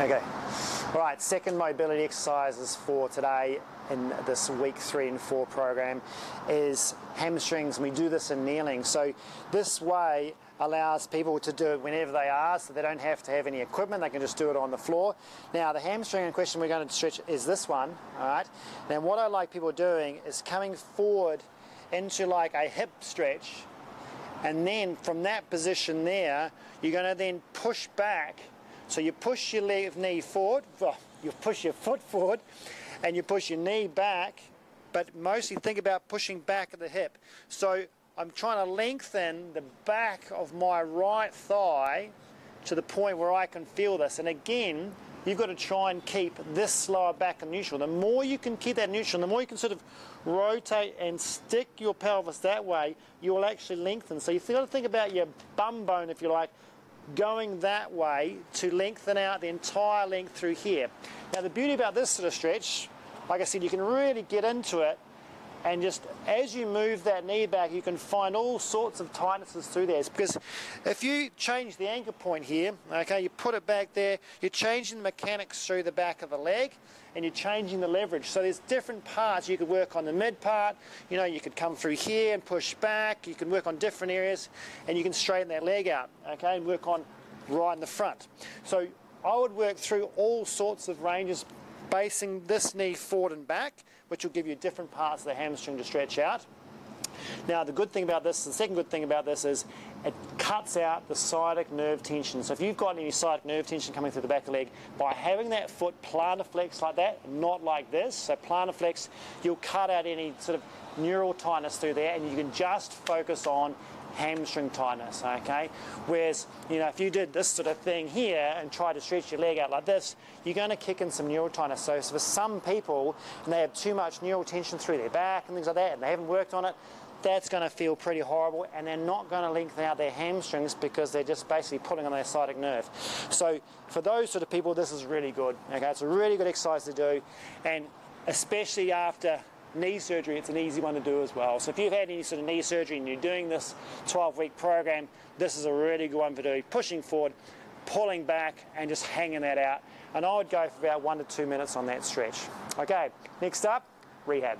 Okay. All right, second mobility exercises for today in this week three and four program is hamstrings. We do this in kneeling. So this way allows people to do it whenever they are, so they don't have to have any equipment. They can just do it on the floor. Now, the hamstring in question we're going to stretch is this one, all right? Now, what I like people doing is coming forward into like a hip stretch, and then from that position there, you're going to then push back so you push your knee forward, you push your foot forward, and you push your knee back, but mostly think about pushing back at the hip. So I'm trying to lengthen the back of my right thigh to the point where I can feel this. And again, you've got to try and keep this lower back in neutral. The more you can keep that neutral, the more you can sort of rotate and stick your pelvis that way, you will actually lengthen. So you've got to think about your bum bone, if you like, going that way to lengthen out the entire length through here. Now the beauty about this sort of stretch, like I said, you can really get into it and just as you move that knee back you can find all sorts of tightnesses through there. Because if you change the anchor point here okay you put it back there you're changing the mechanics through the back of the leg and you're changing the leverage. So there's different parts. You could work on the mid part you know you could come through here and push back. You can work on different areas and you can straighten that leg out okay and work on right in the front. So I would work through all sorts of ranges basing this knee forward and back, which will give you different parts of the hamstring to stretch out. Now, the good thing about this, the second good thing about this is it cuts out the sciatic nerve tension. So if you've got any sciatic nerve tension coming through the back of the leg, by having that foot plantar flex like that, not like this, so plantar flex, you'll cut out any sort of neural tightness through there and you can just focus on hamstring tightness, okay? Whereas, you know, if you did this sort of thing here and tried to stretch your leg out like this, you're going to kick in some neural tightness. So, so for some people, and they have too much neural tension through their back and things like that, and they haven't worked on it, that's going to feel pretty horrible and they're not going to lengthen out their hamstrings because they're just basically pulling on their sciatic nerve. So for those sort of people, this is really good. Okay, it's a really good exercise to do and especially after knee surgery, it's an easy one to do as well. So if you've had any sort of knee surgery and you're doing this 12 week program, this is a really good one for doing. Pushing forward, pulling back, and just hanging that out. And I would go for about one to two minutes on that stretch. Okay, next up, rehab.